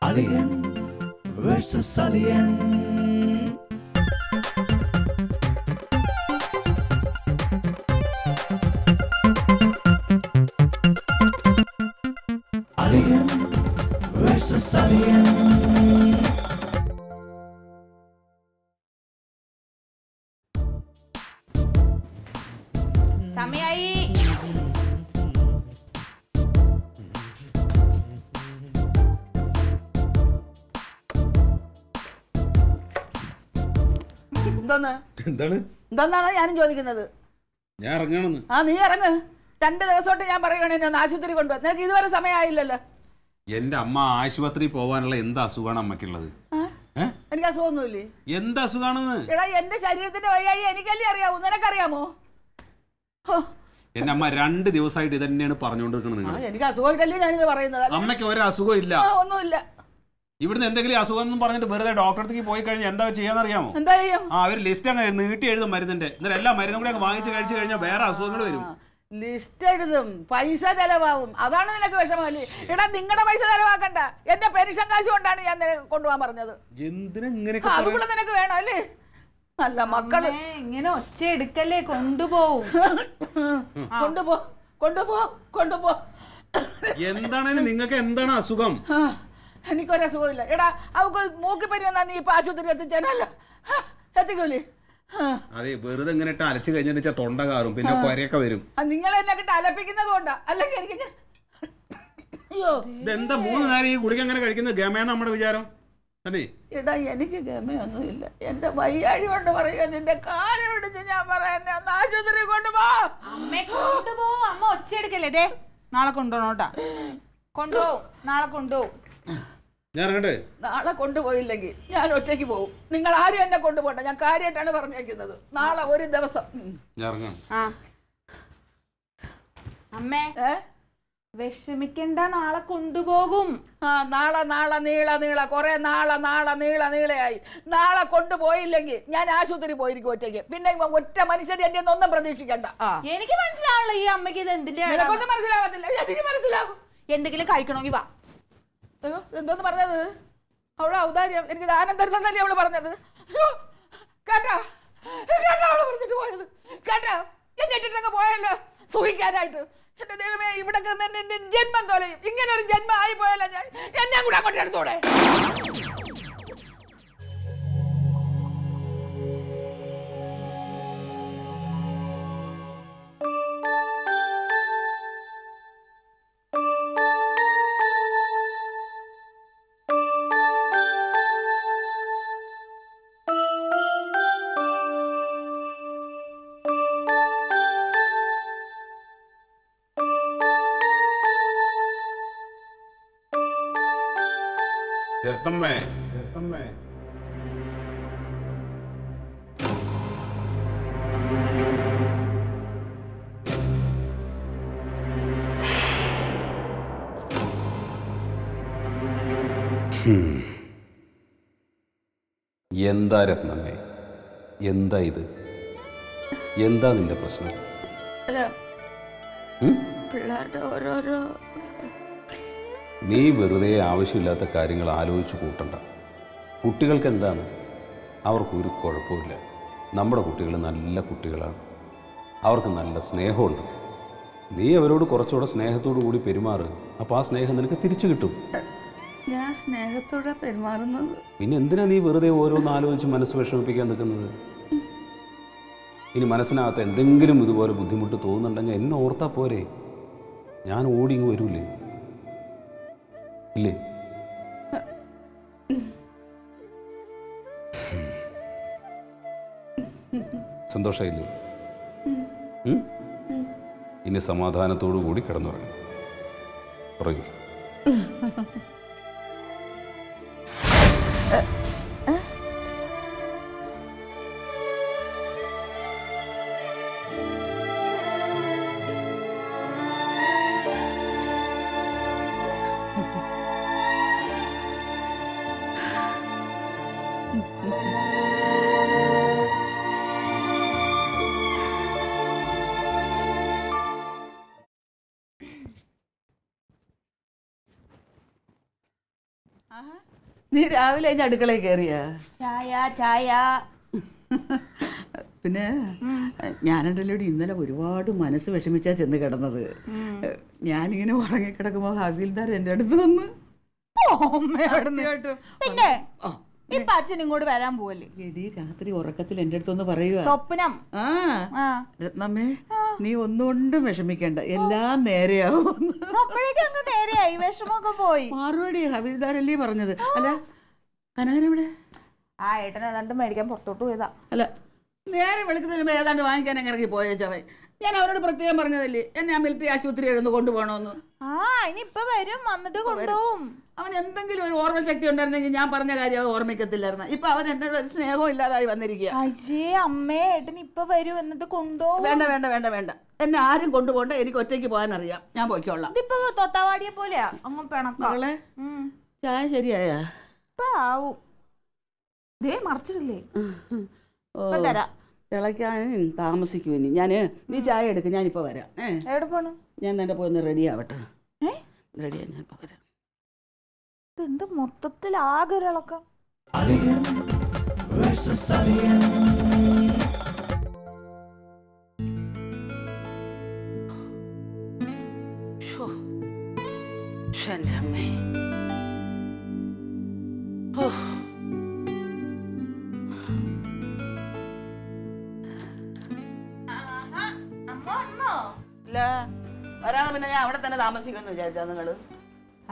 Alien versus Alien. എന്താണ്? എന്തെന്നാണ് ഞാനും ചോദിക്കുന്നത്? ഞാൻ ഇറങ്ങണമെന്ന് ആ നീ ഇറങ്ങ്. രണ്ട് ദിവസമായിട്ട് ഞാൻ പറയുകയാണ് എന്നെ ഒന്ന് ആശുപത്രി കൊണ്ടുപോകാൻ. നിനക്ക് ഇതുവരെ സമയമായില്ലല്ലോ. എന്റെ അമ്മ ആശുപത്രി പോവാനുള്ള എന്ത് അസുഖമാണ് അമ്മക്കുള്ളത് എനിക്ക് അസുഖമൊന്നുമില്ലേ? എന്ത് അസുഖാണെന്ന് എടാ എന്റെ ശരീരത്തിന്റെ വയ്യാഴി എനിക്കല്ലേ അറിയാവൂ? നിനക്കറിയാമോ? എന്റെ അമ്മ രണ്ട് ദിവസമായിട്ട് ഇതന്നെയാണ് പറഞ്ഞുകൊണ്ടിരിക്കുന്നത് ആ, നിങ്ങൾ എനിക്ക് അസുഖമായിട്ടല്ലേ ഞാനിത് പറയുന്നത്. അമ്മയ്ക്ക് ഒരു അസുഖം ഇല്ല ഒന്നുമില്ല. ഇവിടുന്ന് എന്തെങ്കിലും അസുഖം എന്ന് പറഞ്ഞിട്ട് വെറുതെ ഡോക്ടറെ അടുത്തേക്ക് പോയി കഴിഞ്ഞാൽ എന്താ ചെയ്യാന്നറിയാമോ? എന്താ ചെയ്യും? ആ ഒരു ലിസ്റ്റ് അങ്ങ് നീട്ടി എഴുതും മരുന്നിന്റെ. എന്നിട്ട് എല്ലാ മരുന്നും കൂടി അങ്ങ് വാങ്ങിച്ച് കഴിച്ചു കഴിഞ്ഞാൽ വേറെ അസുഖങ്ങൾ വരും. ലിസ്റ്റ് എഴുതും. പൈസ ചെലവാകും. അതാണ് നിനക്ക് വിഷമല്ലേ എടാ നിങ്ങളുടെ പൈസ ചെലവാക്കണ്ട. എന്റെ പെൻഷൻ കാശ് കൊണ്ടാണ് ഞാൻ കൊണ്ടുപോകാൻ പറഞ്ഞത്. അതുകൂടെ നിനക്ക് വേണം അല്ലേ? അല്ല മക്കൾ. ഇങ്ങനെ ഒച്ച എടുക്കല്ലേ? കൊണ്ടുപോവും. കൊണ്ടുപോ കൊണ്ടുപോ കൊണ്ടുപോ. എന്താണെങ്കിലും നിങ്ങൾക്ക് എന്താണ് അസുഖം? എനിക്കൊരസുഖമില്ല എടാ അവക്ക് മൂക്കിപ്പനി വന്നാ നീ ഇപ്പൊ ആശുപത്രി എത്തിച്ചാലോ എത്തിക്കൂലേ? അതെ വെറുതെ ഇങ്ങനെ ഇട്ട് അലച്ചു കഴിഞ്ഞാൽ വെച്ചാൽ തൊണ്ട കാറും പിന്നെ കൊരയൊക്കെ വരും. നിങ്ങൾ എന്നെ കിട്ട അലപ്പിക്കുന്നത് കൊണ്ടാ. അല്ലെങ്കിൽ എനിക്ക് അയ്യോ. ഇതെന്താ മൂന്ന് നേരം ഈ ഗുളിക അങ്ങനെ കഴിക്കുന്നത്? ഗമയാണ് നമ്മുടെ വിചാരം? അല്ലേ? എടാ എനിക്ക് ഗമയൊന്നുമില്ല. എന്റെ വയ്യാഴി കൊണ്ട് പറയുക നിന്റെ കാലം പിടിച്ച് ഞാൻ പറയാൻ ഒന്ന് ആശുപത്രി കൊണ്ടുപോ. അമ്മേ ഒച്ചയെടുക്കല്ലേ? നാളെ കൊണ്ടുപോണോട്ടാ കൊണ്ടുപോവും നാളെ കൊണ്ടുപോവും ഞാൻ ഇറങ്ങട്ടെ? നാളെ കൊണ്ടുപോയില്ലെങ്കിൽ ഞാൻ ഒറ്റയ്ക്ക് പോകും നിങ്ങൾ ആരും എന്നെ കൊണ്ടുപോകണ്ട. ഞാൻ കാര്യമായിട്ടാണ് പറഞ്ഞേക്കുന്നത്. നാളെ ഒരു ദിവസം. അമ്മേ വിഷമിക്കണ്ട നാളെ കൊണ്ടുപോകും. ആ നാളെ നാളെ നീള നീള. കുറെ നാളെ നാളെ നീള നീളയായി. നാളെ കൊണ്ടുപോയില്ലെങ്കിൽ ഞാൻ ആശുപത്രി പോയിരിക്കും ഒറ്റയ്ക്ക്. പിന്നെ ഒറ്റ മനുഷ്യൻ എന്റെ ഒന്നും പ്രതീക്ഷിക്കണ്ട. എനിക്ക് മനസ്സിലാവില്ല ഈ അമ്മയ്ക്ക് ഇത് എന്തിന്റെ നിനക്കൊന്നും മനസ്സിലാവത്തില്ല. എനിക്ക് മനസ്സിലാകും എന്തെങ്കിലും കഴിക്കണമെങ്കിൽ വാ. അയ്യോ എന്തോന്ന് പറഞ്ഞത്? അവളെ ഔദാര്യം എനിക്ക് ദാനം തരുന്ന തന്നെ അവൾ പറഞ്ഞത്. അയ്യോ, കേട്ടാ കേട്ടാ അവൾ പറഞ്ഞിട്ട് പോയത്? കേട്ടാ എന്നെ ഇട്ടിട്ടങ്ങ് പോയല്ലോ സുഖിക്കാനായിട്ട്. എന്റെ ദൈവമേ ഇവിടെ കിടന്ന് എന്റെ ജന്മം തോലയും. ഇങ്ങനെ ഒരു ജന്മം ആയി പോയല്ലോ ഞാൻ. എന്നെ കൂടെ അങ്ങോട്ട് എടുത്തോടെ. രത്തമ്മേ രത്തമ്മേ എന്താ രത്നമ്മേ? എന്താ ഇത്? എന്താ നിന്റെ പ്രശ്നം? പിള്ളേരുടെ ഓരോരോ നീ വെറുതെ ആവശ്യമില്ലാത്ത കാര്യങ്ങൾ ആലോചിച്ച് കൂട്ടണ്ട. കുട്ടികൾക്ക് എന്താണ് അവർക്കൊരു കുഴപ്പമില്ല നമ്മുടെ കുട്ടികൾ നല്ല കുട്ടികളാണ്. അവർക്ക് നല്ല സ്നേഹമുണ്ട്. നീ അവരോട് കുറച്ചുകൂടെ സ്നേഹത്തോടു കൂടി പെരുമാറ്. അപ്പോൾ ആ സ്നേഹം നിനക്ക് തിരിച്ചു കിട്ടും. ഞാൻ സ്നേഹത്തോടെ പെരുമാറുന്നത്. പിന്നെ എന്തിനാ നീ വെറുതെ ഓരോന്ന് ആലോചിച്ച് മനസ്സ് വിഷമിപ്പിക്കാൻ നിൽക്കുന്നത്? ഇനി മനസ്സിനകത്ത് എന്തെങ്കിലും ഇതുപോലെ ബുദ്ധിമുട്ട് തോന്നുന്നുണ്ടെങ്കിൽ എന്നെ ഓർത്താ പോരെ. ഞാൻ ഓടി ഇങ്ങ് വരൂലേ? ഇല്ലേ? സന്തോഷമായില്ലേ? ഇനി സമാധാനത്തോടു കൂടി കിടന്നുറങ്ങി ഉറങ്ങി. നീ രാവിലെ കഴിഞ്ഞ അടുക്കളയിൽ കയറിയാ ചായ ചായ. പിന്നെ ഞാനുണ്ടല്ലോ ഇന്നലെ ഒരുപാട് മനസ്സ് വിഷമിച്ചാ ചെന്ന് കിടന്നത്. ഞാനിങ്ങനെ ഉറങ്ങിക്കിടക്കുമ്പോ ഹവീൽദാർ എന്റെ അടുത്ത് വന്ന്. പിന്നെ? ആ, ഇപ്പൊ അച്ഛൻ ഇങ്ങോട്ട് വരാൻ പോവല്ലേ? എടി രാത്രി ഉറക്കത്തിൽ എന്റെ അടുത്തൊന്ന് പറയുക സ്വപ്നം. ആ. രത്നമ്മേ നീ ഒന്നുകൊണ്ടും വിഷമിക്കണ്ട. എല്ലാം നേരെയാവും. അപ്പോഴേക്കും അങ്ങ് നേരെയായി. വിഷമൊക്കെ പോയി. മാറുപടി ഹവീൽദാരല്ലേ പറഞ്ഞത്. അല്ല കനകനെവിടെ ആ ഏട്ടൻ ഏതാണ്ട് മേടിക്കാൻ പുറത്തോട്ട് പോയതാ. അല്ല നേരെ വെളുക്കുന്നതിന് ഏതാണ്ട് വാങ്ങിക്കാൻ ഇറങ്ങി ഇറങ്ങി പോയേച്ചവൻ. ഞാൻ അവരോട് പ്രത്യേകം പറഞ്ഞതല്ലേ? എന്നെ ആ മിലിറ്ററി ആശുപത്രി എഴുന്ന് കൊണ്ടുപോകണമെന്ന്. ആ ഇനി ഇപ്പൊ വരും. വന്നിട്ട് കൊണ്ടുപോകും അവൻ എന്തെങ്കിലും ഒരു ഓർമ്മ ശക്തി ഉണ്ടായിരുന്നെങ്കിൽ ഞാൻ പറഞ്ഞ കാര്യം അവൻ ഓർമ്മിക്കത്തില്ലായിരുന്നു. ഇപ്പൊ അവൻ എന്നോട് ഒരു സ്നേഹവും ഇല്ലാതായി വന്നിരിക്കുക. അയ്യേ അമ്മേ ഏട്ടൻ ഇപ്പൊ വരും എന്നിട്ട് കൊണ്ടുപോകും വേണ്ട വേണ്ട വേണ്ട വേണ്ട. എന്നെ ആരും കൊണ്ടുപോകണ്ട എനിക്ക് ഒറ്റയ്ക്ക് പോകാൻ അറിയാം ഞാൻ പോയിക്കോളാം. ഇതിപ്പോ തൊട്ടാവാടിയെ പോലെയാ അങ്ങ് പിണക്കം. മകളെ ഉം. ചായ ശരിയായാ? ഇപ്പൊ ആവും. ദേ മറച്ചിട്ടില്ലേ? തരാം. തിളയ്ക്കാൻ താമസിക്കും ഇനി ഞാൻ നീ ചായ എടുക്ക് ഞാനിപ്പോൾ വരാം. ഏ? എവിടെ പോണു? ഞാൻ നിന്റെ പോയി ഒന്ന് റെഡി ആവട്ടെ. ഏ? റെഡിയാ ഞാൻ ഇപ്പോൾ വരാം. ഇതെന്ത് മൊത്തത്തിൽ ആകെ ഒരു ഇളക്കം. Alien show. ശ്ശെ, എന്റെ അമ്മേ. വരാതെ പിന്നെ ഞാൻ അവിടെ തന്നെ താമസിക്കുമെന്ന് വിചാരിച്ചാ നിങ്ങൾ?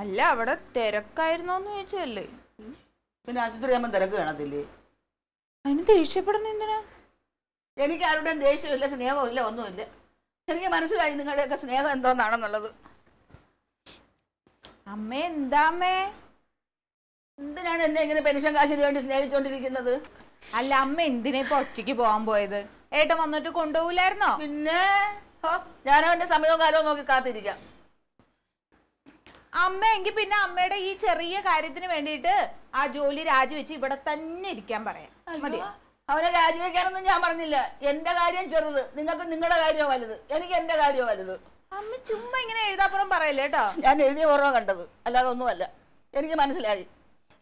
അല്ല അവിടെ തിരക്കായിരുന്നോന്ന് ചോദിച്ചല്ലേ പിന്നെ ആശുപത്രി ആകുമ്പോൾ തിരക്ക് കാണത്തില്ലേ? അതിന് ദേഷ്യപ്പെടുന്ന എന്തിനാ? എനിക്ക് ആരുടെയും ദേഷ്യമില്ല സ്നേഹവും ഇല്ല ഒന്നുമില്ല. എനിക്ക് മനസ്സിലായി നിങ്ങളുടെയൊക്കെ സ്നേഹം എന്തോന്നാണെന്നുള്ളത്. അമ്മേ എന്താ അമ്മേ എന്തിനാണ് എന്നെ ഇങ്ങനെ പെൻഷൻ കാശിന് വേണ്ടി സ്നേഹിച്ചോണ്ടിരിക്കുന്നത്? അല്ല അമ്മ എന്തിനാ ഇപ്പൊ ഒറ്റയ്ക്ക് പോവാൻ പോയത്? ഏട്ടൻ വന്നിട്ട് കൊണ്ടുപോകില്ലായിരുന്നോ പിന്നെ? ഹോ, ഞാനവന്റെ സമയവും കാലവും നോക്കി കാത്തിരിക്കാം. അമ്മ എങ്കിൽ പിന്നെ അമ്മയുടെ ഈ ചെറിയ കാര്യത്തിന് വേണ്ടിയിട്ട് ആ ജോലി രാജിവെച്ച് ഇവിടെ തന്നെ ഇരിക്കാൻ പറയാം. മതി. അവനെ രാജിവെക്കാനൊന്നും ഞാൻ പറഞ്ഞില്ല. എന്റെ കാര്യം ചെറുത്. നിങ്ങൾക്ക് നിങ്ങളുടെ കാര്യം വലുത്? എനിക്ക് എന്റെ കാര്യം വലുത്? അമ്മ ചുമ്മാ ഇങ്ങനെ എഴുതാപ്പുറം പറയല്ലേ കേട്ടോ? ഞാൻ എഴുതിയ ഓർമ്മ കണ്ടത്. അല്ലാതെ ഒന്നുമല്ല. എനിക്ക് മനസ്സിലായി.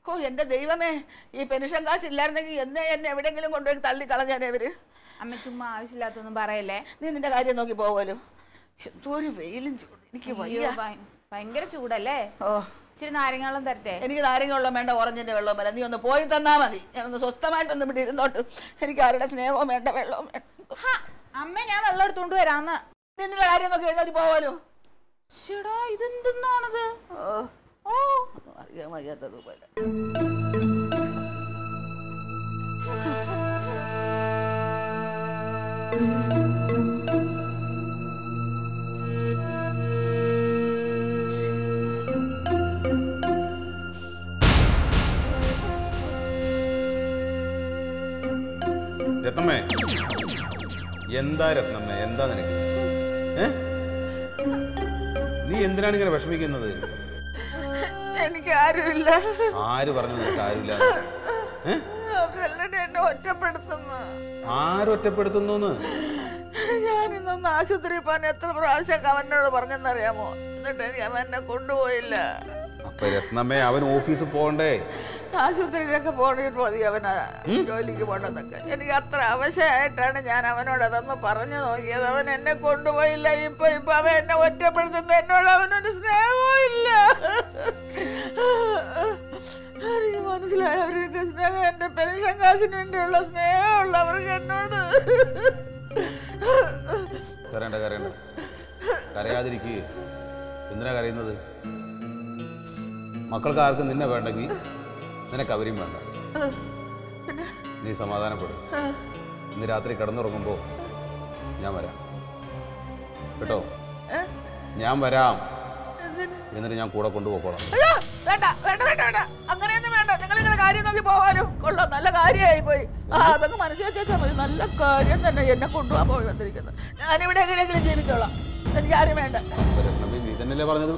ഓ എന്റെ ദൈവമേ ഈ പെൻഷൻ കാശ് ഇല്ലായിരുന്നെങ്കിൽ എന്നെ എന്നെ എവിടെയെങ്കിലും കൊണ്ടുപോയി തള്ളി കളഞ്ഞാനേ ഇവർ. അമ്മ ചുമ്മാ ആവശ്യമില്ലാത്തൊന്നും പറയല്ലേ? നീ നിന്റെ കാര്യം നോക്കി പോകുമല്ലോ എന്തോരു വെയിലും ചൂട് എനിക്ക് വയ്യ. ഭയങ്കര ചൂടല്ലേ? ഓ. ഇച്ചിരി നാരങ്ങളും തരട്ടെ? എനിക്ക് നാരങ്ങ വെള്ളം വേണ്ട ഓറഞ്ചിന്റെ വെള്ളവും വേണ്ട. നീ ഒന്ന് പോയി തന്നാ മതി. ഞാനൊന്ന് സ്വസ്ഥമായിട്ടൊന്ന് ഇവിടെ ഇരുന്നോട്ട്. എനിക്ക് ആരുടെ സ്നേഹവും വേണ്ട വെള്ളവും വേണ്ട. അമ്മ ഞാൻ വെള്ളം എടുത്തോണ്ട് വരാന്ന്. നീ നിന്റെ കാര്യം നോക്കി എഴുതി പോവാലോ. ചേടാ ഇതെന്തെന്നാണത്? ഓ. അറിയാൻ വയ്യാത്തതുപോലെ. രത്നമ്മേ എന്താ രത്നമ്മ? എന്താ നിനക്ക്? ഏ? നീ എന്തിനാണ് ഇങ്ങനെ വിഷമിക്കുന്നത്? എനിക്ക് ആരുമില്ല. ആര് പറഞ്ഞു നിനക്ക് ആരുമില്ല? ഏ? എന്നെ ഒറ്റപ്പെടുത്തുന്നു. ആരും ഒറ്റപ്പെടുത്തുന്നു ഞാനിന്നൊന്ന് ആശുപത്രി പോകാൻ എത്ര പ്രാവശ്യം അവനോട് പറഞ്ഞെന്നറിയാമോ? എന്നിട്ട് അവനെ കൊണ്ടുപോയില്ല. അപ്പൊ രത്നമ്മേ അവൻ ഓഫീസിൽ പോകണ്ടേ? ആശുപത്രിയിലൊക്കെ പോകണമെങ്കിൽ മതി അവന് ജോലിക്ക് പോകണമെന്നൊക്കെ എനിക്ക് അത്ര അവശയായിട്ടാണ് ഞാൻ അവനോട് അതൊന്ന് പറഞ്ഞു നോക്കിയത്. അവൻ എന്നെ കൊണ്ടുപോയില്ല. ഇപ്പൊ ഇപ്പൊ അവൻ എന്നെ ഒറ്റപ്പെടുത്തുന്ന എന്നോട് അവനൊരു സ്നേഹവും ഇല്ല. എനിക്ക് മനസ്സിലായി അവർക്ക് സ്നേഹം എന്റെ പെൻഷൻ കാശിന് വേണ്ടിയുള്ള സ്നേഹമുള്ള അവർക്ക് എന്നോട്. കരയണ്ട കരയണ്ട. കരയാതിരിക്കുക എന്തിനാ കരയുന്നത്? മക്കൾക്ക് ആർക്കും നിന്നെ വേണ്ടെങ്കിൽ നിനക്ക് അവരെയും വേണ്ട. നീ സമാധാനപ്പെടും. ഇന്ന് രാത്രി കിടന്നുറങ്ങുമ്പോൾ ഞാൻ വരാം. കേട്ടോ? ഞാൻ വരാം. എന്നിട്ട് ഞാൻ കൂടെ കൊണ്ടുപോക്കോളാം വേണ്ട വേണ്ട വേണ്ട വേണ്ട. അങ്ങനെയൊന്നും വേണ്ട. നിങ്ങൾ നിങ്ങളുടെ കാര്യം നോക്കി പോകാനും കൊള്ളാം നല്ല കാര്യമായി പോയി ആ അതൊക്കെ മനസ്സിൽ വെച്ചാൽ മതി. നല്ല കാര്യം തന്നെ എന്നെ കൊണ്ടുപോകാൻ പോയി വന്നിരിക്കുന്നത്. ഞാനിവിടെ എങ്ങനെയെങ്കിലും ജീവിച്ചോളാം. എനിക്ക് ആരും വേണ്ട. നീ തന്നെയല്ലേ പറഞ്ഞത്?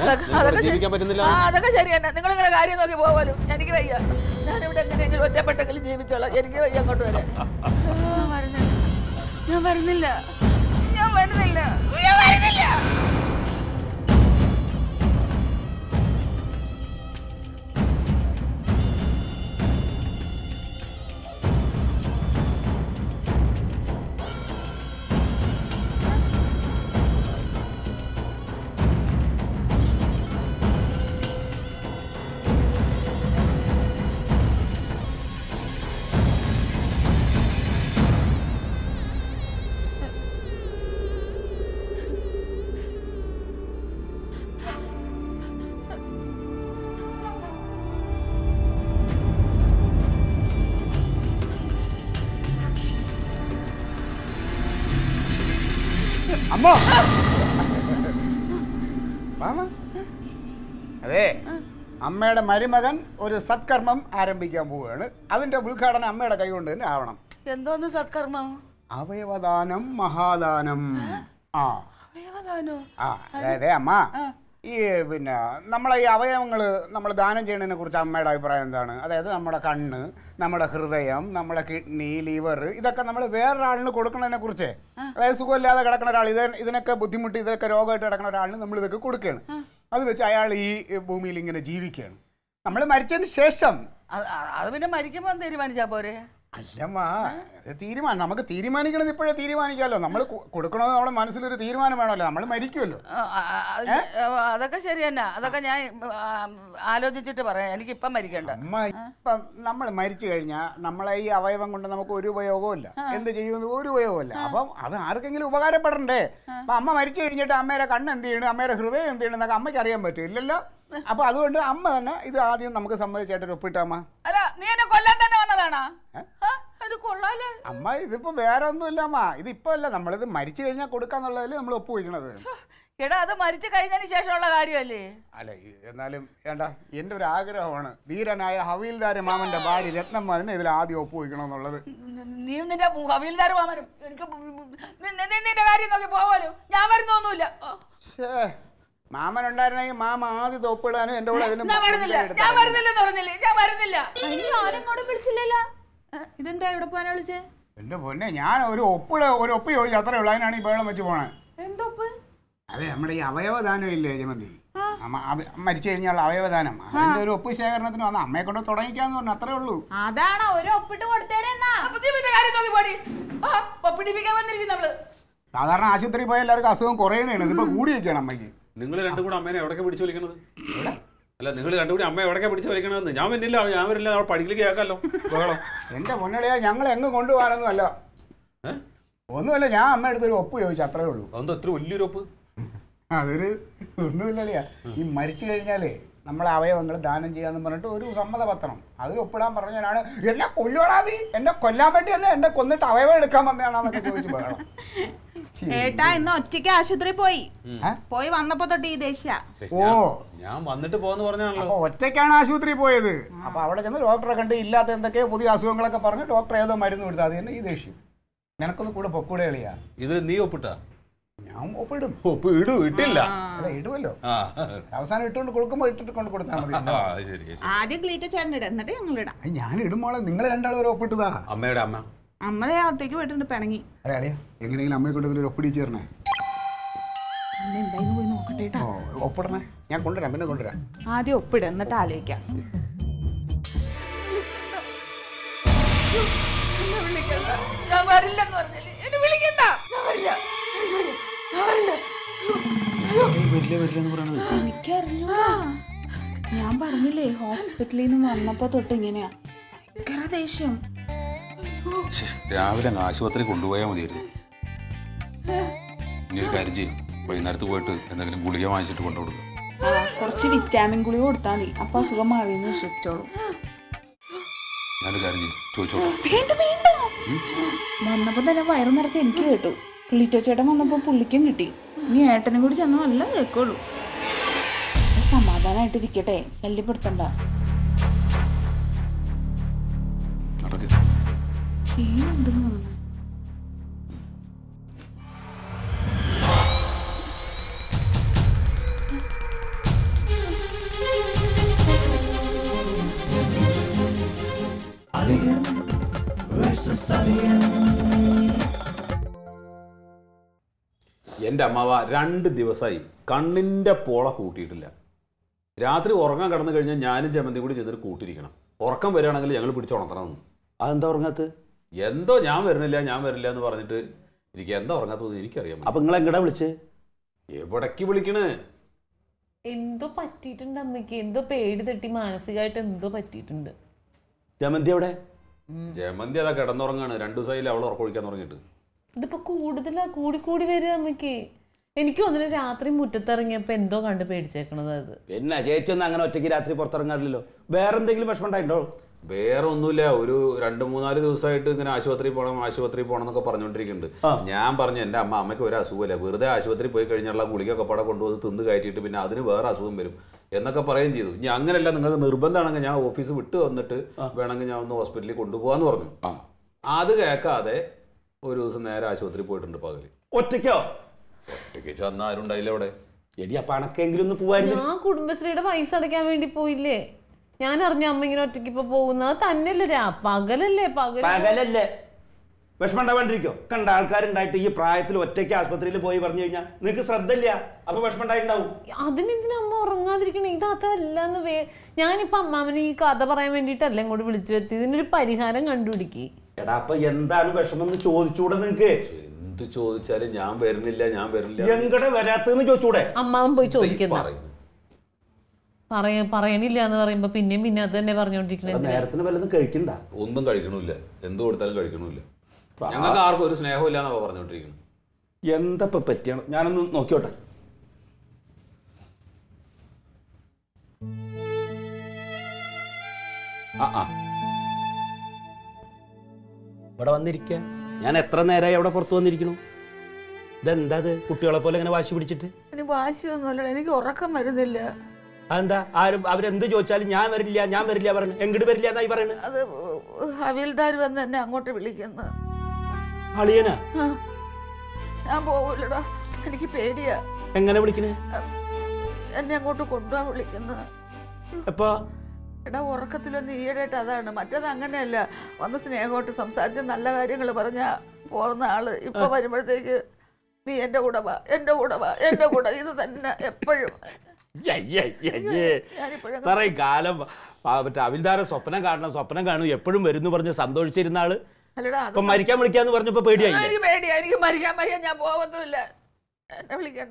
അതൊക്കെ ശരി- പറ്റുന്നില്ല? അതൊക്കെ ശരി തന്നെ. നിങ്ങൾ ഇങ്ങനെ കാര്യം നോക്കി പോവാലോ. എനിക്ക് വയ്യ. ഞാനിവിടെ എങ്ങനെയെങ്കിലും ഒറ്റപ്പെട്ടെങ്കിലും ജീവിച്ചോളാം. എനിക്ക് വയ്യ അങ്ങോട്ട് വരാൻ. ഞാൻ വരുന്നില്ല. ഞാൻ വരുന്നില്ല. ഞാൻ വരുന്നില്ല. അമ്മോ. മാമ. അതെ അമ്മയുടെ മരുമകൻ ഒരു സത്കർമ്മം ആരംഭിക്കാൻ പോവുകയാണ്. അതിന്റെ ഉദ്ഘാടനം അമ്മയുടെ കൈകൊണ്ട് തന്നെ ആവണം. എന്തോന്ന് സത്കർമ്മം? അവയവദാനം മഹാദാനം. ആ. അവയവദാനോ? അതെ അതെ അമ്മ. ഈ പിന്നെ നമ്മളെ ഈ അവയവങ്ങൾ നമ്മൾ ദാനം ചെയ്യുന്നതിനെ കുറിച്ച് അമ്മയുടെ അഭിപ്രായം എന്താണ്? അതായത് നമ്മുടെ കണ്ണ് നമ്മുടെ ഹൃദയം നമ്മുടെ കിഡ്നി ലിവർ ഇതൊക്കെ നമ്മൾ വേറൊരാളിന് കൊടുക്കുന്നതിനെ കുറിച്ച്? അതായത് സുഖമില്ലാതെ കിടക്കുന്ന ഒരാൾ ഇത് ഇതിനൊക്കെ ബുദ്ധിമുട്ട് ഇതൊക്കെ രോഗമായിട്ട് കിടക്കുന്ന ഒരാളിന് നമ്മൾ ഇതൊക്കെ കൊടുക്കുകയാണ്. അത് വെച്ച് അയാൾ ഈ ഭൂമിയിൽ ഇങ്ങനെ ജീവിക്കുകയാണ്. നമ്മൾ മരിച്ചതിന് ശേഷം. അത് പിന്നെ മരിക്കുമ്പോൾ തീരുമാനിച്ചാ പോരെ? അല്ലമ്മ തീരുമാനം നമുക്ക് തീരുമാനിക്കണത് ഇപ്പോഴേ തീരുമാനിക്കാമല്ലോ നമ്മൾ കൊടുക്കണമെന്ന് നമ്മുടെ മനസ്സിലൊരു തീരുമാനം വേണമല്ലോ. നമ്മൾ മരിക്കുമല്ലോ. അതൊക്കെ ശരി തന്നെ. അതൊക്കെ ഞാൻ ആലോചിച്ചിട്ട് പറയാം. എനിക്കിപ്പം മരിക്കണ്ട. അമ്മ ഇപ്പം നമ്മൾ മരിച്ചു കഴിഞ്ഞാൽ നമ്മളെ ഈ അവയവം കൊണ്ട് നമുക്ക് ഒരു ഉപയോഗവും ഇല്ല എന്ത് ചെയ്യുമെന്ന് ഒരു ഉപയോഗവും ഇല്ല അപ്പം അത് ആർക്കെങ്കിലും ഉപകാരപ്പെടണ്ടേ? അപ്പൊ അമ്മ മരിച്ചു കഴിഞ്ഞിട്ട് അമ്മയുടെ കണ്ണ് എന്ത് ചെയ്യണം? അമ്മയുടെ ഹൃദയം എന്ത് ചെയ്യണം എന്നൊക്കെ അമ്മയ്ക്ക് അറിയാൻ പറ്റും ഇല്ലല്ലോ അപ്പൊ അതുകൊണ്ട് അമ്മ തന്നെ ഇത് ആദ്യം നമുക്ക് സമ്മതിച്ചായിട്ട് ഒപ്പിട്ടാമ അല്ല നീ എന്നെ കൊല്ലാൻ തന്നെ വന്നതാണാ? ഇത് കൊള്ളാലോ. അമ്മ ഇതിപ്പോ വേറെ ഒന്നുമില്ല അമ്മ. ഇത് ഇപ്പൊ അല്ല നമ്മളിത് മരിച്ചു കഴിഞ്ഞാൽ കൊടുക്കാന്നുള്ളതിൽ നമ്മൾ ഒപ്പുവയ്ക്കണത് എടാ അത് മരിച്ചു കഴിഞ്ഞതിന് ശേഷമുള്ള കാര്യമല്ലേ? അല്ല എന്നാലും വേണ്ട എന്റെ ഒരു ആഗ്രഹമാണ്. ധീരനായ ഹവീൽദാര മാമന്റെ ഭാര്യ രത്നമ്മ ഇതിൽ ആദ്യം ഒപ്പുവയ്ക്കണമെന്നുള്ളത് നീ നിന്റെ ഹവീൽദാര മാമനും എനിക്ക് നിന്റെ കാര്യം നോക്കി പോവാലോ. ഞാൻ വരുന്നൊന്നുമില്ല. മാമൻ ഉണ്ടായിരുന്നെങ്കിൽ മാമ ആദ്യം തോപ്പിടാനും എന്റെ കൂടെ അതിന് ഞാൻ വരുന്നില്ല ഞാൻ വരുന്നില്ല പറഞ്ഞില്ലേ? ഞാൻ വരുന്നില്ല. അതിന് ആരെങ്ങോട്ടും വിളിച്ചില്ലല്ലോ? ഇതെന്താ ഇവിടെ പോകാനാ വിളിച്ചേ? എന്റെ പൊന്നെ ഞാൻ ഒരു ഒപ്പ് ഒരു ഒപ്പ് ചോദിച്ചു. അത്രേ ഉള്ളൂ. അതിനാണ് ഈ ബേളം വെച്ച് പോണേ. എന്തൊപ്പ് അതെ നമ്മുടെ ഈ അവയവദാനം ഇല്ലേ ജമന്തി? മരിച്ചു കഴിഞ്ഞാൽ അവയവദാനം. അതിന്റെ ഒരു ഒപ്പ് ശേഖരണത്തിന് വന്ന. അമ്മയെ കൊണ്ട് തുടങ്ങിക്കാന്ന് പറഞ്ഞു. അത്രേ ഉള്ളൂ. അതാണ്? ഒരു ഒപ്പിട്ട് കൊടുത്തേരെന്നാ സാധാരണ ആശുപത്രി പോയ എല്ലാവർക്കും അസുഖം കുറയുന്നതാണ്. ഇതിപ്പോ കൂടി വെക്കണം അമ്മയ്ക്ക്. നിങ്ങൾ രണ്ടും കൂടെ അമ്മേനെ എവിടെ പിടിച്ചു വലിക്കണത്? അല്ല നിങ്ങൾ കണ്ടുപിടി അമ്മ എവിടേക്കാ പിടിച്ചു വരയ്ക്കണമെന്ന് ഞാൻ വരില്ല ഞാൻ വരില്ല അവിടെ പഠിക്കലേക്ക് കേൾക്കാമല്ലോ. ബഹളം. എന്റെ പൊന്നളിയാ ഞങ്ങൾ എങ്ങ് കൊണ്ടുപോകാനൊന്നും അല്ല ഒന്നുമല്ല ഞാൻ അമ്മ അടുത്തൊരു ഒപ്പ് ചോദിച്ചു അത്രേ ഉള്ളൂ. അതെന്താ ഒത്തിരി വലിയൊരു ഒപ്പ്? അതൊരു ഒന്നുമില്ലളിയാ. ഈ മരിച്ചു കഴിഞ്ഞാലേ നമ്മളെ അവയവങ്ങൾ ദാനം ചെയ്യാന്ന് പറഞ്ഞിട്ട് ഒരു സമ്മതപത്രം. അതിൽ ഒപ്പിടാൻ പറഞ്ഞാണ് എന്നെ കൊല്ലുവാടാ നീ. എന്നെ കൊല്ലാൻ വേണ്ടി തന്നെ എന്നെ കൊന്നിട്ട് അവയവം എടുക്കാൻ വന്നതാണെന്നൊക്കെ ചോദിച്ചു ഛീ. ഏട്ടാ ഇന്ന് ഒറ്റയ്ക്ക് ആശുപത്രി പോയി. പോയി വന്നപ്പോ തൊട്ട് ഈ ദേഷ്യ. ഓ. ഞാൻ- വന്നിട്ട് പോന്ന് പറഞ്ഞാണല്ലോ അപ്പൊ ഒറ്റയ്ക്കാണ് ആശുപത്രി പോയത്. അപ്പൊ അവിടെ ചെന്ന് ഡോക്ടറെ കണ്ട് ഇല്ലാത്ത എന്തൊക്കെയോ പുതിയ അസുഖങ്ങളൊക്കെ പറഞ്ഞ് ഡോക്ടർ ഏതോ മരുന്ന് കൊടുത്തു അത് തന്നെ ഈ ദേഷ്യം. നിനക്കൊന്ന് കൂടെ പൊക്കൂടെ കളിയാ. ഇതിൽ നീ ഒപ്പിട്ടാ? ഞാൻ ഒപ്പിടും. ഒപ്പ് ഇടൂ ഇട്ടില്ല അല്ല ഇടുമല്ലോ അവസാനം ഇട്ടുകൊണ്ട് കൊടുക്കുമ്പോ ഇട്ടിട്ട് കൊണ്ട് കൊടുത്താൽ മതി. ആ, ശരി ശരി. ആദ്യം ഗ്ലീറ്റ ചേട്ടൻ ഇടാം എന്നിട്ട് ഞങ്ങൾ ഇടാം ഞാൻ ഇടുമ്പോളെ നിങ്ങൾ രണ്ടാളും ഒപ്പിട്ടതാ. അമ്മയുടെ അമ്മ. അമ്മ അകത്തേക്ക് പോയിട്ടുണ്ട് പിണങ്ങി. അതെ എങ്ങനെയെങ്കിലും അമ്മയെ കൊണ്ട് ഇതിലൊരു ഒപ്പിടി ചേർന്നേ. പോയി നോക്കട്ടെ കേട്ടാ. ഒപ്പിടണേ? ഞാൻ കൊണ്ടുവരാം പിന്നെ കൊണ്ടുവരാം. ആദ്യം ഒപ്പിട എന്നിട്ട് ആലോചിക്കാം. വിളിക്കണ്ട. ഞാൻ വരില്ലെന്ന് പറഞ്ഞില്ലേ? എന്നെ വിളിക്കണ്ട. ഞാൻ വരില്ല. എനിക്ക് വയ്യ. ഞാൻ വരില്ല. എനിക്കറിഞ്ഞൂടാ. ഞാൻ പറഞ്ഞില്ലേ ഹോസ്പിറ്റലിൽ നിന്ന് വന്നപ്പോ തൊട്ട് ഇങ്ങനെയാ. ഭയങ്കര ദേഷ്യം. രാവിലെ അങ്ങ് ആശുപത്രി കൊണ്ടുപോയാൽ മതിയായിരുന്നു. ഇനി ഒരു കാര്യം ചെയ്യും. വൈകുന്നേരത്ത് പോയിട്ട് എന്തെങ്കിലും ഗുളിക വാങ്ങിച്ചിട്ട് കൊണ്ടുപോകും കുറച്ച് വിറ്റാമിൻ ഗുളിക കൊടുത്താൽ മതി. അപ്പൊ അസുഖം മാറിയെന്ന് വിശ്വസിച്ചോളൂ. ഞാനൊരു കാര്യം ചെയ്യും. ചോദിച്ചോട്ടെ. വേണ്ട വേണ്ട. വന്നപ്പോ തന്നെ വയറ് നിറച്ച് എനിക്ക് കേട്ടു. പുള്ളിറ്റോ ചേട്ടൻ വന്നപ്പോ പുള്ളിക്കും കിട്ടി. ഇനി ഏട്ടനും കൂടി ചെന്ന നല്ല കേൾക്കുള്ളൂ സമാധാനായിട്ടിരിക്കട്ടെ. ശല്യപ്പെടുത്തണ്ട. ക്ഷീണമുണ്ടെന്ന് തോന്നുന്നു. എന്റെ അമ്മാവ രണ്ട് ദിവസമായി കണ്ണിന്റെ പോള കൂട്ടിയിട്ടില്ല. രാത്രി ഉറങ്ങാൻ കടന്നു കഴിഞ്ഞാൽ ഞാനും ചമ്മന്തി കൂടി ചെന്നിട്ട് കൂട്ടിയിരിക്കണം. ഉറക്കം വരികയാണെങ്കിൽ ഞങ്ങൾ പിടിച്ചുണർത്തണം അതെന്താ ഉറങ്ങാത്ത എന്തോ ഞാൻ വരുന്നില്ല ഞാൻ വരുന്നില്ല എന്ന് പറഞ്ഞിട്ട് എനിക്ക് എന്താ ഉറങ്ങാത്തതെന്ന് എനിക്കറിയാം അപ്പൊ നിങ്ങൾ എങ്ങടാ വിളിച്ച്? എവിടേക്ക് വിളിക്കണേ? എന്തോ പറ്റിയിട്ടുണ്ട് അമ്മയ്ക്ക്. എന്തോ പേടി തട്ടി മാനസികമായിട്ട് എന്തോ പറ്റിയിട്ടുണ്ട്. ജമന്തി എവിടെ? ജമന്തി അതാ കിടന്നുറങ്ങാണ്. രണ്ടു ദിവസമായില്ല അവൾ ഉറക്കൊഴിക്കാൻ തുടങ്ങിയിട്ട്. ഇതിപ്പോ കൂടുതലാ കൂടി കൂടി വരും അമ്മയ്ക്ക്. എനിക്ക് തോന്നുന്നു രാത്രി മുറ്റത്തിറങ്ങിയപ്പോ എന്തോ കണ്ട് പേടിച്ചേക്കണത് അത് പിന്നെ ചേച്ചി ഒന്നും അങ്ങനെ ഒറ്റയ്ക്ക് രാത്രി പുറത്തിറങ്ങാറില്ലല്ലോ. വേറെന്തെങ്കിലും വിഷമം ഉണ്ടായിട്ടുണ്ടോ? വേറെ ഒന്നുമില്ല. ഒരു രണ്ട് മൂന്നാൽ ദിവസമായിട്ട് ഇങ്ങനെ ആശുപത്രി പോകണം ആശുപത്രി പോകണം എന്നൊക്കെ പറഞ്ഞുകൊണ്ടിരിക്കുന്നുണ്ട്. ഞാൻ പറഞ്ഞു എന്റെ അമ്മ അമ്മയ്ക്ക് ഒരു അസുഖമില്ല. വെറുതെ ആശുപത്രി പോയി കഴിഞ്ഞാൽ ഗുളികയൊക്കെ പാടെ കൊണ്ടുവന്ന് തിന്ന് കയറ്റിയിട്ട് പിന്നെ അതിന് വേറെ അസുഖം വരും. എന്നൊക്കെ പറയുകയും ചെയ്തു. ഇനി അങ്ങനെയല്ല നിങ്ങൾക്ക് നിർബന്ധമാണെങ്കിൽ ഞാൻ ഓഫീസ് വിട്ട് വന്നിട്ട് വേണമെങ്കിൽ ഞാൻ ഒന്ന് ഹോസ്പിറ്റലിൽ കൊണ്ടുപോകാന്ന് പറഞ്ഞു. അത് കേൾക്കാതെ ഒരു ദിവസം നേരെ ആശുപത്രി പോയിട്ടുണ്ട് പകൽ. ഒറ്റയ്ക്കോ? ഒറ്റയ്ക്ക് ചെന്ന ആരും ഉണ്ടായില്ല അവിടെ. എടി അപ്പൊ അണക്കെങ്കിലും ഒന്ന് പോവായിരുന്നു. ഞാൻ കുടുംബശ്രീയുടെ പൈസ അടയ്ക്കാൻ വേണ്ടി പോയില്ലേ? ഞാൻ അറിഞ്ഞ അമ്മ ഇങ്ങനെ ഒറ്റയ്ക്ക് ഇപ്പൊ പോകുന്നത് തന്നെയല്ലേ രാ പകലല്ലേ പകൽ പകലല്ലേ. വിഷമം ഉണ്ടാവാണ്ടിരിക്കോ കണ്ട ആൾക്കാരുണ്ടായിട്ട് ഈ പ്രായത്തിൽ ഒറ്റയ്ക്ക് ആശുപത്രിയിൽ പോയി പറഞ്ഞു കഴിഞ്ഞാൽ നിനക്ക് ശ്രദ്ധയില്ല. അപ്പൊ വിഷമം ഉണ്ടായിട്ടുണ്ടാവും അതിനെന്തിനാ അമ്മ ഉറങ്ങാതിരിക്കണേ? ഇത് അതല്ലെന്ന് വേ ഞാനിപ്പോ അമ്മാമനെ ഈ കഥ പറയാൻ വേണ്ടിയിട്ടല്ല ഇങ്ങോട്ട് വിളിച്ചു വരുത്തി ഇതിനൊരു പരിഹാരം കണ്ടുപിടിക്ക്. എടാ അപ്പൊ എന്താണ് വിഷമം എന്ന് ചോദിച്ചൂടെ നിങ്ങക്ക്? എന്ത് ചോദിച്ചാലും ഞാൻ വരുന്നില്ല ഞാൻ വരുന്നില്ല. എങ്ങടെ വരാത്തെന്ന് ചോദിച്ചൂടെ? അമ്മാവൻ പോയി ചോദിക്കുന്ന? പറയ പറയണില്ല എന്ന് പറയുമ്പോ പിന്നെയും പിന്നെ അത് തന്നെ എടാ, പറഞ്ഞോണ്ടിരിക്കണേ നേരത്തിന് വല്ലതും കഴിക്കണ്ട. ഒന്നും കഴിക്കണില്ല. എന്ത് കൊടുത്താലും കഴിക്കണില്ല. ഞങ്ങൾക്ക് ആർക്കും ഒരു സ്നേഹമില്ല എന്നാ പറഞ്ഞോണ്ടിരിക്കുന്നത് എന്താ ഇപ്പൊ പറ്റിയാണ്? ഞാനൊന്ന് നോക്കിയോട്ടെ. ആ ആ. ഇവിടെ വന്നിരിക്ക. ഞാൻ എത്ര നേരമായി അവിടെ പുറത്ത് വന്നിരിക്കണു? ഇതെന്താ ഇത്? കുട്ടികളെ പോലെ ഇങ്ങനെ വാശി പിടിച്ചിട്ട്? വാശിയൊന്നുമല്ല എനിക്ക് ഉറക്കം വരുന്നില്ല. അതെന്താ? ആരും അവരെന്ത് ചോദിച്ചാലും ഞാൻ വരില്ല ഞാൻ വരില്ല പറഞ്ഞു. എങ്ങോട്ട് വരില്ല എന്നായി പറയുന്നത് അത് ഹവീൽദാർ വന്ന് എന്നെ അങ്ങോട്ട് വിളിക്കുന്നു. അളിയനാ? ഞാൻ പോവില്ലടാ എനിക്ക് പേടിയാ. എങ്ങനെ വിളിക്കണേ? എന്നെ അങ്ങോട്ട് കൊണ്ടുപോകാൻ വിളിക്കുന്നത് എപ്പോ? എടാ ഉറക്കത്തിലൊന്ന് ഈയിടെയായിട്ട് അതാണ്. മറ്റത് അങ്ങനെയല്ല. വന്ന് സ്നേഹമായിട്ട് സംസാരിച്ച് നല്ല കാര്യങ്ങൾ പറഞ്ഞ പോകുന്ന ആൾ ഇപ്പൊ വരുമ്പോഴത്തേക്ക് നീ എന്റെ കൂടെ വാ എന്റെ കൂടെ വാ എന്റെ കൂടെ. ഇത് തന്നെ എപ്പോഴും. ഈ കാലം മറ്റേ അവിൽദാര സ്വപ്നം കാണണം സ്വപ്നം കാണും എപ്പോഴും വരുന്നു പറഞ്ഞ് സന്തോഷിച്ചിരുന്ന ആൾ. മരിക്കാൻ വിളിക്കാന്ന് പറഞ്ഞപ്പോ പേടിയായി എനിക്ക് പേടിയാ എനിക്ക് മരിക്കാൻ വയ്യ ഞാൻ പോവത്തുമില്ല.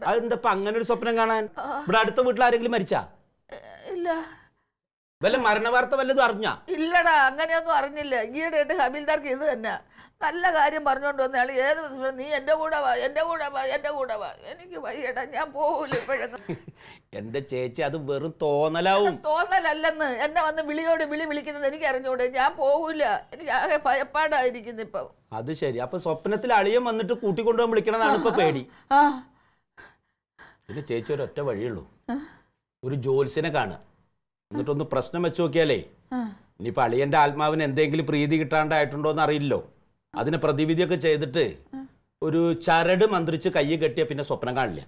അതെന്താ അങ്ങനെ ഒരു സ്വപ്നം കാണാൻ? ഇവിടെ അടുത്ത വീട്ടിൽ ആരെങ്കിലും മരിച്ചാ? ഇല്ല. വല്ല മരണ വാർത്ത വല്ലതും അറിഞ്ഞാ? ഇല്ലടാ അങ്ങനെയൊന്നും അറിഞ്ഞില്ല. ഈയിടെ ഹബീൽദാർക്ക് ഇത് തന്നെ. നല്ല കാര്യം പറഞ്ഞുകൊണ്ട് വന്നയാൾ ഏത് ദിവസം നീ എന്റെ കൂടെ വാ എന്റെ കൂടെ വാ എന്റെ കൂടെ വാ. എനിക്ക് വയ്യടാ ഞാൻ പോകൂല ഇപ്പോഴൊന്നും എന്റെ ചേച്ചി അത് വെറും തോന്നലാവും. തോന്നലല്ലെന്ന്. എന്നെ വന്ന് വിളിയോട് വിളി വിളിക്കുന്നത് എനിക്ക് അറിഞ്ഞൂടെ ഞാൻ പോകൂല എനിക്ക് ആകെ ഭയപ്പാടായിരിക്കുന്നു ഇപ്പം. അത് ശരി. അപ്പൊ സ്വപ്നത്തിൽ അളിയൻ വന്നിട്ട് കൂട്ടിക്കൊണ്ടുപോകാൻ വിളിക്കണമെന്നാണ് ഇപ്പൊ പേടി. പിന്നെ ചേച്ചി ഒരു ഒറ്റ വഴിയുള്ളൂ. ഒരു ജോത്സ്യനെ കാണുക. എന്നിട്ടൊന്ന് പ്രശ്നം വെച്ച് നോക്കിയാലേ ഇനിയിപ്പോ അളിയന്റെ ആത്മാവിന് എന്തെങ്കിലും പ്രീതി കിട്ടാണ്ടായിട്ടുണ്ടോ എന്ന് അറിയില്ലോ അതിന് പ്രതിവിധിയൊക്കെ ചെയ്തിട്ട് ഒരു ചരട് മന്ത്രിച്ച് കൈ കെട്ടിയ പിന്നെ സ്വപ്നം കാണില്ല.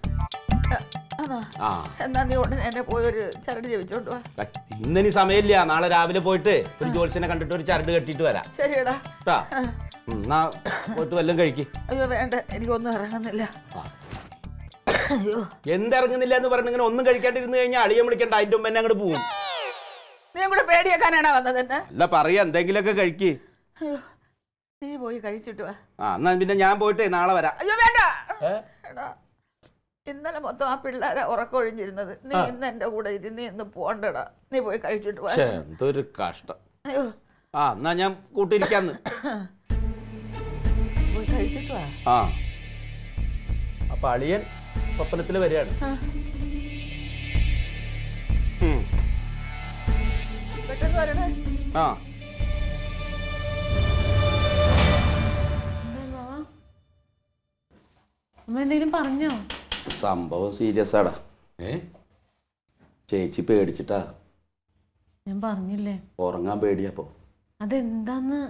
ഇന്നി ഇന്നിനി സമയമില്ല. നാളെ രാവിലെ പോയിട്ട് ഒരു ജോത്സ്യനെ കണ്ടിട്ട് ഒരു ചരട് കെട്ടിട്ട് വരാം. ശരിയടാ. എന്നാ പോയിട്ട് വല്ലതും കഴിക്ക്. അയ്യോ വേണ്ട. എനിക്കൊന്നും ഇറങ്ങുന്നില്ല. എന്തിറങ്ങുന്നില്ല എന്ന് പറഞ്ഞിങ്ങനെ ഒന്നും കഴിക്കാണ്ടിരുന്ന് കഴിഞ്ഞാൽ അളിയൻ വിളിക്കണ്ട. അതിന്റെ മുമ്പ് അങ്ങോട്ട് പോകും നീ കൂടെ പേടിയാക്കാനാണോ വന്നത് അല്ല പറയാ. എന്തെങ്കിലുമൊക്കെ കഴിക്ക്. നീ പോയി കഴിച്ചിട്ട് വാ. ആ എന്നാ പിന്നെ ഞാൻ പോയിട്ടേ നാളെ വരാം. അയ്യോ വേണ്ട. എടാ ഇന്നലെ മൊത്തം ആ പിള്ളേരെ ഉറക്കൊഴിഞ്ഞിരുന്നത്. നീ ഇന്ന് എന്റെ കൂടെ ഇരുന്ന് നീ ഇന്ന് പോണ്ടടാ. നീ പോയി കഴിച്ചിട്ട് വാ. ഛേ, എന്തൊരു കഷ്ടം. അയ്യോ. ആ എന്നാ ഞാൻ കൂട്ടിയിരിക്കാന്ന്. പോയി കഴിച്ചിട്ട് വാ. ആ. അപ്പൊ അളിയൻ സ്വപ്നത്തിൽ വരികയാണ്. ഉം. പെട്ടെന്ന് വരണേ. ആ. അമ്മ എന്തെങ്കിലും പറഞ്ഞോ? സംഭവം സീരിയസ് ആടാ. ഏ? ചേച്ചി പേടിച്ചിട്ടാ. ഞാൻ പറഞ്ഞില്ലേ? ഉറങ്ങാൻ പേടിയപ്പോ അതെന്താന്ന്?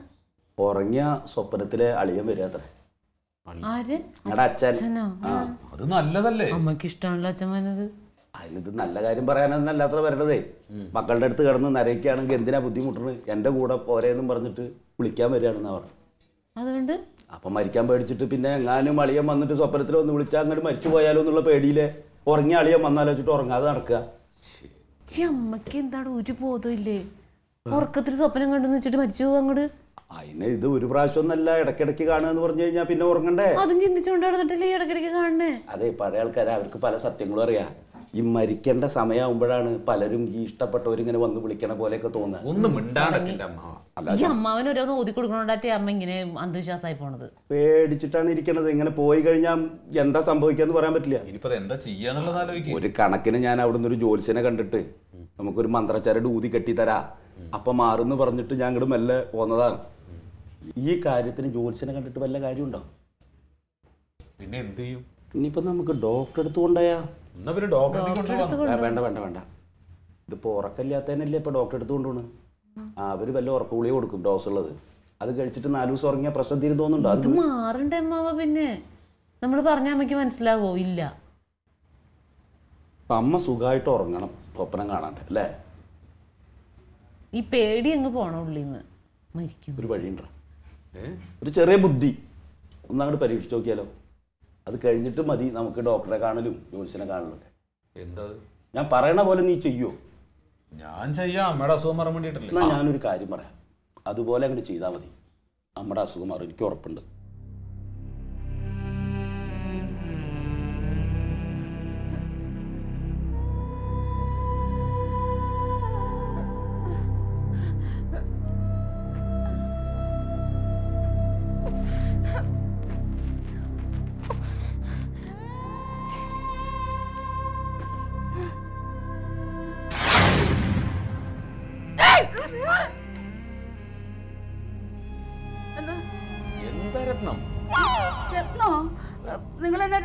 ഉറങ്ങിയ സ്വപ്നത്തിലെ അളിയൻ വരാത്ര അത് നല്ലതല്ലേ? അമ്മയ്ക്ക് ഇഷ്ടമാണല്ലോ അച്ഛൻ വന്നത്. അതിലിത് നല്ല കാര്യം പറയാനൊന്നും അത്ര വരണതേ. മക്കളുടെ അടുത്ത് കിടന്ന് നരയ്ക്കുകയാണെങ്കിൽ എന്തിനാ ബുദ്ധിമുട്ടുന്നത് എന്റെ കൂടെ പോരേന്നും പറഞ്ഞിട്ട് വിളിക്കാൻ വരികയാണെന്നാ പറഞ്ഞു അതുകൊണ്ട് അപ്പൊ മരിക്കാൻ പേടിച്ചിട്ട് പിന്നെ എങ്ങാനും അളിയൻ വന്നിട്ട് സ്വപ്നത്തിൽ ഒന്ന് വിളിച്ചാൽ അങ്ങോട്ട് മരിച്ചു പോയാലോ എന്നുള്ള പേടിയിലെ ഉറങ്ങി അളിയൻ വന്നാലോച്ചിട്ട് ഉറങ്ങാതെ നടക്കുക. ഈ അമ്മയ്ക്ക് എന്താണ് ഒരു ബോധം ഇല്ലേ? ഉറക്കത്തിൽ സ്വപ്നം കണ്ടെന്ന് വെച്ചിട്ട് മരിച്ചു പോകും അങ്ങോട്ട് അതിന് ഇത് ഒരു പ്രാവശ്യം ഒന്നല്ല ഇടക്കിടക്ക് കാണുക എന്ന് പറഞ്ഞു കഴിഞ്ഞാൽ പിന്നെ ഉറങ്ങണ്ടേ? അതും ചിന്തിച്ചുകൊണ്ട് നടന്നിട്ടില്ലേ ഈ ഇടയ്ക്കിടയ്ക്ക് കാണണേ അതെ പഴയ ആൾക്കാരെ അവർക്ക് പല സത്യങ്ങളും അറിയാം. ഈ മരിക്കേണ്ട സമയമാകുമ്പോഴാണ് പലരും ഈ ഇഷ്ടപ്പെട്ടവരിങ്ങനെ വന്ന് വിളിക്കണ പോലെയൊക്കെ തോന്നുക. ഒന്നും അമ്മ. ഈ ഓരോന്ന് കൊടുക്കണോണ്ടാറ്റേ അമ്മ ഇങ്ങനെ അന്ധവിശ്വാസമായി പോണത്. പേടിച്ചിട്ടാണ് ഇരിക്കണത്. ഇങ്ങനെ പോയി കഴിഞ്ഞാൽ എന്താ സംഭവിക്കാന്ന് പറയാൻ പറ്റില്ല. ഇനിയിപ്പോ എന്താ ചെയ്യാന്നുള്ളത് ആലോചിക്കും. ഒരു കണക്കിന് ഞാൻ അവിടുന്ന് ഒരു ജ്യോത്സ്യനെ കണ്ടിട്ട് നമുക്കൊരു മന്ത്രച്ചരട് ഊതി കെട്ടിത്തരാ അപ്പൊ മാറുന്നു പറഞ്ഞിട്ട് ഞാൻ ഇങ്ങോട്ട് മെല്ലെ പോന്നതാണ്. ഈ കാര്യത്തിന് ജ്യോത്സ്യനെ കണ്ടിട്ട് വല്ല കാര്യമുണ്ടോ? പിന്നെ എന്ത് ചെയ്യും? ഇനിയിപ്പോ നമുക്ക് ഡോക്ടറെ അടുത്ത് കൊണ്ടുപോയാ. എന്നാ പിന്നെ ഡോക്ടറെ കൊണ്ടുപോകാം. ആ, വേണ്ട വേണ്ട വേണ്ട ഇതിപ്പോൾ ഉറക്കമില്ലാത്തതിനല്ലേ ഇപ്പോൾ ഡോക്ടറെ അടുത്ത് ആ അവർ വല്ല ഉറക്ക ഗുളിക കൊടുക്കും ഡോസ് ഉള്ളത്. അത് കഴിച്ചിട്ട് നാല് ദിവസം ഉറങ്ങിയ പ്രശ്നം തീരും തോന്നുന്നുണ്ടോ? അത് മാറണ്ട അമ്മാവ പിന്നെ. നമ്മൾ പറഞ്ഞ അമ്മയ്ക്ക് മനസ്സിലാവോ? ഇല്ല. അമ്മ സുഖമായിട്ട് ഉറങ്ങണം സ്വപ്നം കാണാണ്ട് അല്ലേ? ഈ പേടി അങ്ങ് പോണോ ഉള്ളിന്ന്. മരിക്കും ഒരു വഴിയുണ്ടോ? ഒരു ചെറിയ ബുദ്ധി. ഒന്നങ്ങോട്ട് പരീക്ഷിച്ച് നോക്കിയാലോ? അത് കഴിഞ്ഞിട്ട് മതി നമുക്ക് ഡോക്ടറെ കാണലും ജ്യോത്സ്യനെ കാണലൊക്കെ. എന്താ ഞാൻ പറയണ പോലെ നീ ചെയ്യോ? ഞാൻ ചെയ്യാം. അമ്മയുടെ അസുഖം മാറാൻ വേണ്ടിയിട്ടല്ലേ. ഞാനൊരു കാര്യം പറയാം. അതുപോലെ അങ്ങോട്ട് ചെയ്താൽ മതി. അമ്മയുടെ അസുഖം മാറും. എനിക്ക് ഉറപ്പുണ്ട്.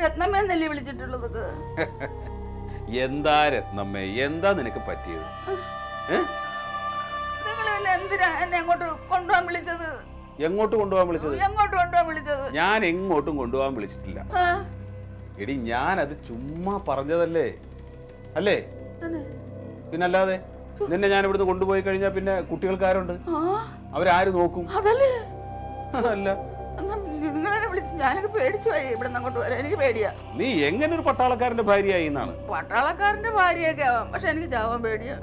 നിങ്ങൾ എന്നെ രത്നമേ എന്നല്ലേ വിളിച്ചിട്ടുള്ളത് എന്താ രത്നമ്മേ എന്താ നിനക്ക് പറ്റിയത്? നിങ്ങൾ എന്നെ എന്തിനാ എന്നെ അങ്ങോട്ട് കൊണ്ടുപോകാൻ വിളിച്ചത്? എങ്ങോട്ട് കൊണ്ടുപോകാൻ വിളിച്ചത്? എങ്ങോട്ട് കൊണ്ടുപോകാൻ വിളിച്ചത്? ഞാൻ എങ്ങോട്ടും കൊണ്ടുപോകാൻ വിളിച്ചിട്ടില്ല. എടി ഞാൻ അത് ചുമ്മാ പറഞ്ഞതല്ലേ? അല്ലേ. പിന്നല്ലാതെ നിന്നെ ഞാൻ ഇവിടുന്ന് കൊണ്ടുപോയി കഴിഞ്ഞാൽ പിന്നെ കുട്ടികൾക്കാരുണ്ട്. അവരാര് നോക്കും? അതല്ല. ഞാനൊക്കെ പേടിച്ചു പോയി ഇവിടെ അങ്ങോട്ട് വരാൻ എനിക്ക് പേടിയാ. നീ എങ്ങനെ ഒരു പട്ടാളക്കാരന്റെ ഭാര്യയായി എന്നാണ്? പട്ടാളക്കാരന്റെ ഭാര്യയൊക്കെ ആവാം. പക്ഷെ എനിക്ക് ചാവാൻ പേടിയാ!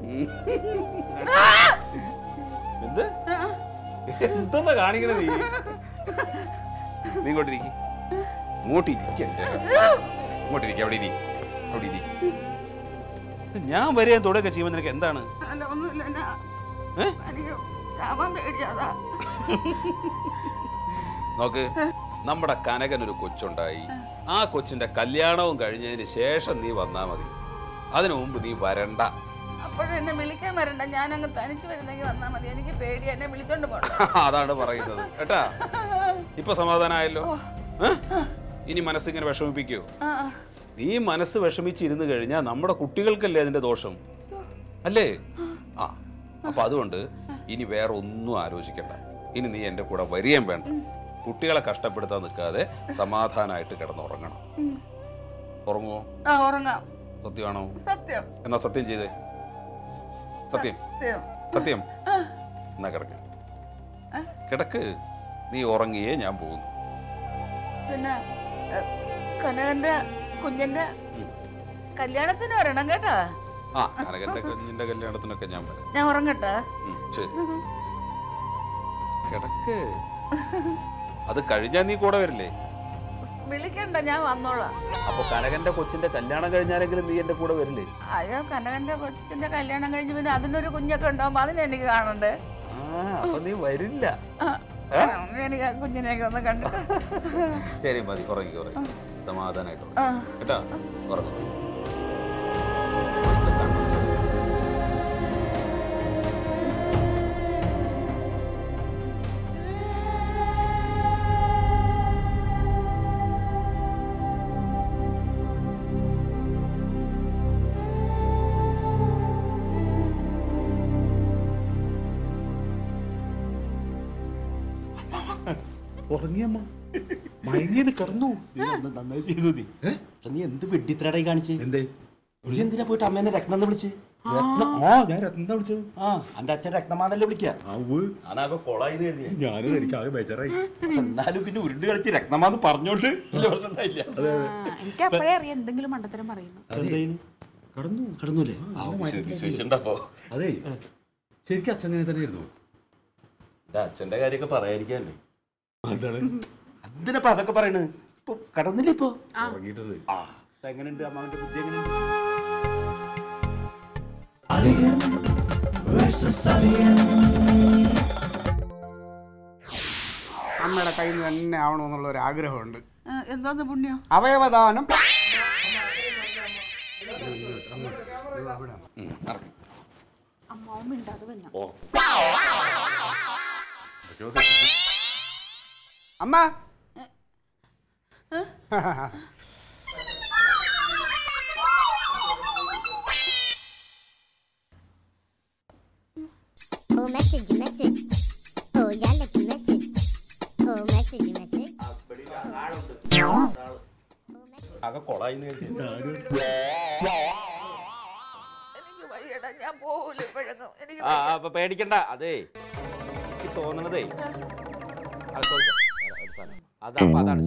എന്ത്? ആ, എന്താ കാണിക്കുന്നത് നീ? നീ ഇങ്ങോട്ടിരിക്കും ഇങ്ങോട്ടിരിക്കണ്ടേ ഇങ്ങോട്ടിരിക്ക അവിടെ ഇരി. അവിടെ ഇരി. ഞാൻ വരെ തുടക്കെ ചെയ്യുമ്പോൾ നിനക്ക് എന്താണ്? അല്ല ഒന്നുമില്ല എന്നാ. ഏ? എനിക്ക് ചാവാൻ പേടിയാതാ നോക്ക്. നമ്മുടെ കനകനൊരു കൊച്ചുണ്ടായി. ആ കൊച്ചിന്റെ കല്യാണവും കഴിഞ്ഞതിന് ശേഷം നീ വന്നാ മതി. അതിനു മുമ്പ് നീ വരണ്ട. അപ്പോഴെന്നെ വിളിക്കാൻ വരണ്ട. ഞാൻ അങ്ങ് തനിച്ച് വരുന്നെങ്കിൽ വന്നാ മതി. എനിക്ക് പേടി. എന്നെ വിളിച്ചോണ്ട് പോകണം അതാണ് പറയുന്നത്. കേട്ടാ? ഇപ്പൊ സമാധാനമായല്ലോ? ഇനി മനസ്സിങ്ങനെ വിഷമിപ്പിക്കോ. നീ മനസ്സ് വിഷമിച്ചിരുന്നു കഴിഞ്ഞാൽ നമ്മുടെ കുട്ടികൾക്കല്ലേ അതിന്റെ ദോഷം? അല്ലേ? ആ. അപ്പൊ അതുകൊണ്ട് ഇനി വേറെ ഒന്നും ആലോചിക്കണ്ട. ഇനി നീ എന്റെ കൂടെ വരികയും വേണ്ട. കുട്ടികളെ കഷ്ടപ്പെടുത്താൻ നിൽക്കാതെ സമാധാനമായിട്ട് കിടന്നുറങ്ങണം. ഉറങ്ങുമോ ഉറങ്ങാം. സത്യമാണോ? സത്യം. എന്നാ സത്യം ചെയ്തേ. സത്യം. സത്യം. എന്നാ കിടക്ക്. കിടക്ക്. നീ ഉറങ്ങിയേ ഞാൻ പോകുന്നു. പിന്നെ കനകന്റെ കുഞ്ഞിന്റെ കല്യാണത്തിന് വരണം കേട്ടാ. ആ കനകന്റെ കുഞ്ഞിന്റെ കല്യാണത്തിനൊക്കെ ഞാൻ വരാം. ഞാൻ ഉറങ്ങട്ടെ. ശരി. കിടക്ക്. അത് കഴിഞ്ഞാ നീ കൂടെ വരില്ലേ? വിളിക്കണ്ട ഞാൻ വന്നോളാം. അപ്പൊ കനകന്റെ കൊച്ചിന്റെ കല്യാണം കഴിഞ്ഞാലെങ്കിലും നീ എന്റെ കൂടെ വരില്ലേ? അയ്യോ കനകന്റെ കൊച്ചിന്റെ കല്യാണം കഴിഞ്ഞ് പിന്നെ അതിനൊരു കുഞ്ഞൊക്കെ ഉണ്ടാവുമ്പോ അതിനെ എനിക്ക് കാണണ്ടേ? അപ്പൊ നീ വരില്ല. എനിക്ക് ആ കുഞ്ഞിനെയൊക്കെ ഒന്ന് കണ്ടിട്ട്. ശരി മതി ഉറങ്ങി ഉറങ്ങി. സമാധാനായിട്ട്. കേട്ടാ? ഉറങ്ങും. ഉറങ്ങിയമ്മ മയങ്ങിയത് കിടന്നു. നന്നായി ചെയ്തു നീ. എന്ത് കാണിച്ച്? എന്തേ? നീ എന്തിനാ പോയിട്ട് അമ്മേനെ രത്നം എന്ന് വിളിച്ച്? രത്നം? ആ ഞാൻ രത്നം വിളിച്ചത്? ആ എന്റെ അച്ഛൻ രത്നമാനല്ലേ വിളിക്കുക ആവ് ഞാനാകെ കൊളായി എഴുതി ഞാനും എനിക്ക് ആകെ ബേജാറായി. എന്നാലും പിന്നെ ഉരുണ്ട് കളിച്ച് രത്നമാന്ന് പറഞ്ഞോണ്ട് വലിയ പ്രശ്നം ഉണ്ടായില്ല എനിക്ക് അപ്പോഴേ അറിയാം എന്തെങ്കിലും മണ്ടത്തരം പറയുന്നു. കടന്നു. അതെ. ശരിക്കും അച്ഛൻ അങ്ങനെ തന്നെ ആയിരുന്നു അച്ഛന്റെ കാര്യമൊക്കെ പറയാതിരിക്കാല്ലേ അതാണ് എന്തിനപ്പോ അതൊക്കെ പറയണ്? ഇപ്പൊ കടന്നില്ലേ ഇപ്പൊ? ആ. എങ്ങനെയുണ്ട് അമ്മാവിന്റെ ബുദ്ധി എങ്ങനെയുണ്ട്? Alien versus Alien. അമ്മയുടെ കയ്യിൽ നിന്ന് തന്നെ ആവണമെന്നുള്ള ഒരു ആഗ്രഹമുണ്ട്. എന്താന്ന് പുണ്യം? അവയവദാനം. അമ്മാവും മിണ്ടാതെ ഓ. അമ്മ Oh, message, message. Oh, yeah, like a message. Oh, message, message. ആകെ പേടിക്കണ്ട അതേ എനിക്ക് തോന്നണതേ. അതാ അപ്പൊ അതാണ്